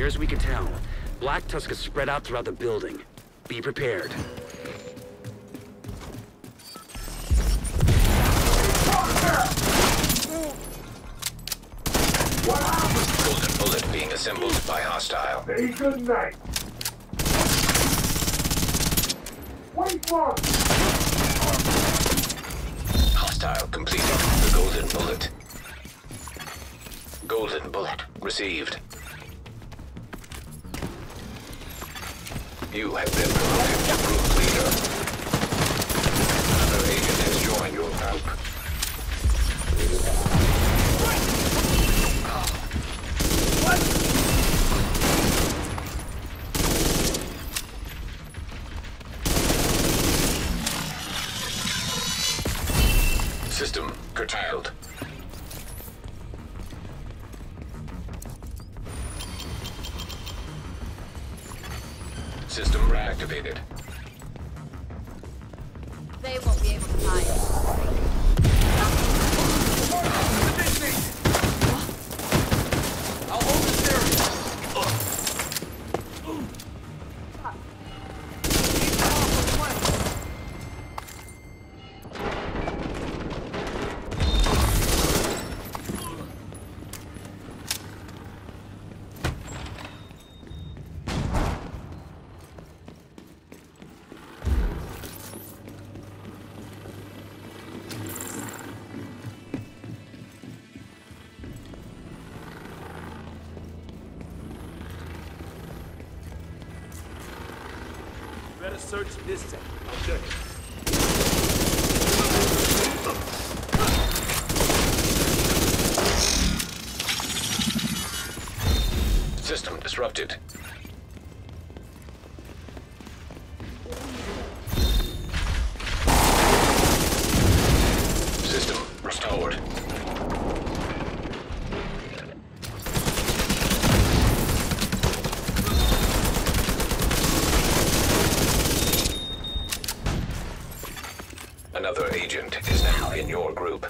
near as we can tell, Black Tusk is spread out throughout the building. Be prepared. What happened? Golden bullet being assembled by hostile. Say good night. Wait one. Hostile completing the golden bullet. Golden bullet received. You have been promoted to group leader. Another agent has joined your group. System reactivated. They won't be able to hide. Search this sector. I'll check it. System disrupted. Another agent is now in your group.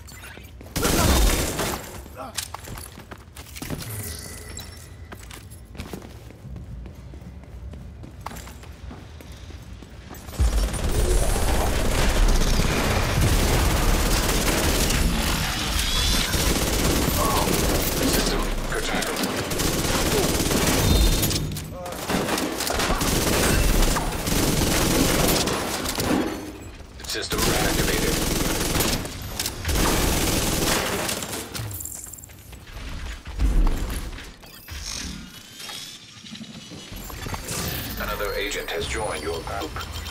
System curtailed. System reactivated. Another agent has joined your group.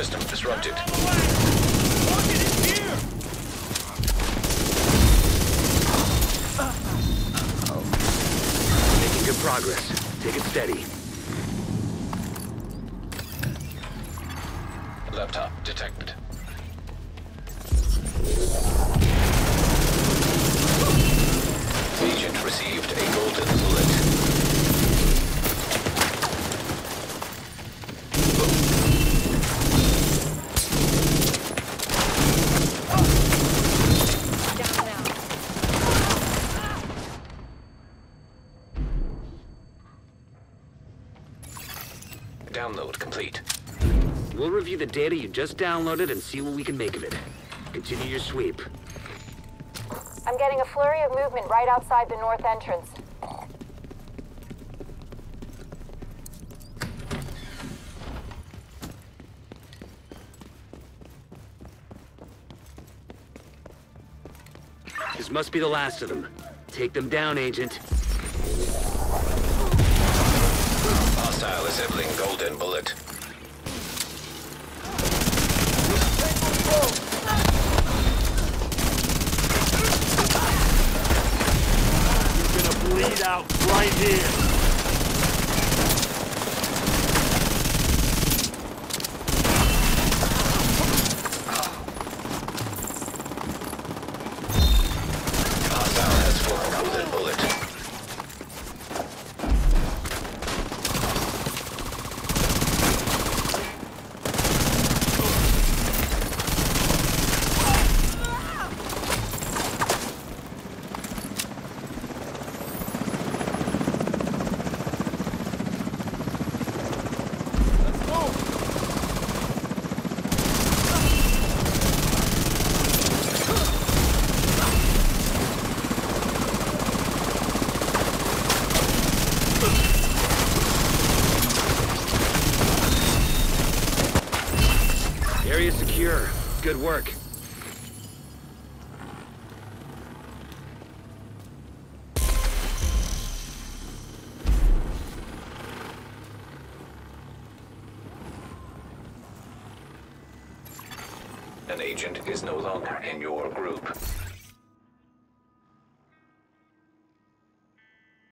System disrupted. Making good progress. Take it steady. Laptop detected. Agent received a golden bullet. We'll review the data you just downloaded and see what we can make of it. Continue your sweep. I'm getting a flurry of movement right outside the north entrance. This must be the last of them. Take them down, Agent. Hostile assembling golden bullet. You're gonna bleed out right here. Hostile has four golden bullet. Let's go! Area secure. Good work. An agent is no longer in your group.